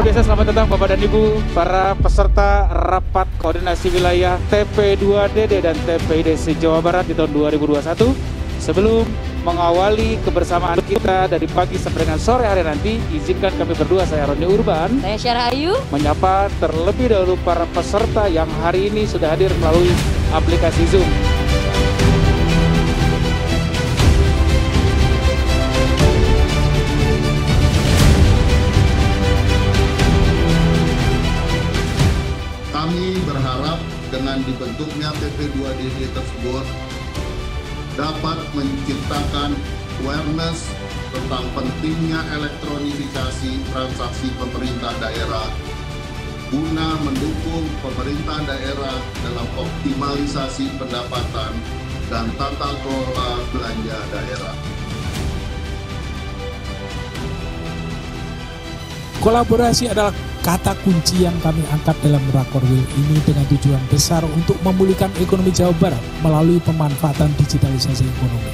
luar biasa selamat datang Bapak dan Ibu para peserta rapat koordinasi wilayah TP2DD dan TPID Jawa Barat di tahun 2021. Sebelum mengawali kebersamaan kita dari pagi sampai dengan sore hari nanti, izinkan kami berdua, saya Roni Urban, Saya Syara Ayu. menyapa terlebih dahulu para peserta yang hari ini sudah hadir melalui aplikasi Zoom. Dengan dibentuknya TP2DD tersebut dapat menciptakan awareness tentang pentingnya elektronifikasi transaksi pemerintah daerah guna mendukung pemerintah daerah dalam optimalisasi pendapatan dan tata kelola belanja daerah. Kolaborasi adalah kata kunci yang kami angkat dalam Rakorwil ini dengan tujuan besar untuk memulihkan ekonomi Jawa Barat melalui pemanfaatan digitalisasi ekonomi.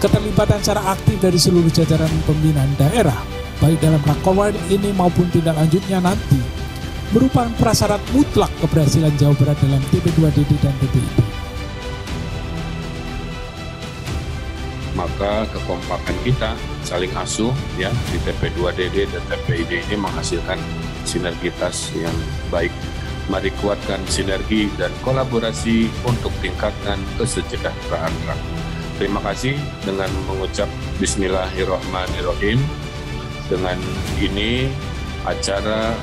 Keterlibatan secara aktif dari seluruh jajaran pembinaan daerah, baik dalam Rakorwil ini maupun tindak lanjutnya nanti, merupakan prasyarat mutlak keberhasilan Jawa Barat dalam TP2DD dan TPID. maka kekompakan kita saling asuh ya di TP2DD dan TPID ini menghasilkan sinergitas yang baik. Mari kuatkan sinergi dan kolaborasi untuk tingkatkan kesejahteraan rakyat. Terima kasih dengan mengucap Bismillahirrahmanirrahim. Dengan ini acara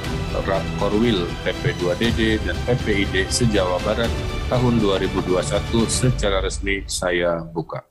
Rakorwil TP2DD dan TPID se-Jawa Barat tahun 2021 secara resmi saya buka.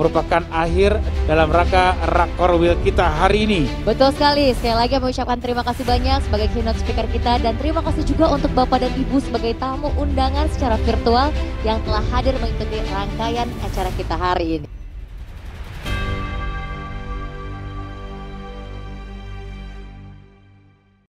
Merupakan akhir dalam rangka Rakorwil kita hari ini. Betul sekali. Sekali lagi kami ucapkan terima kasih banyak sebagai keynote speaker kita dan terima kasih juga untuk Bapak dan Ibu sebagai tamu undangan secara virtual yang telah hadir mengikuti rangkaian acara kita hari ini.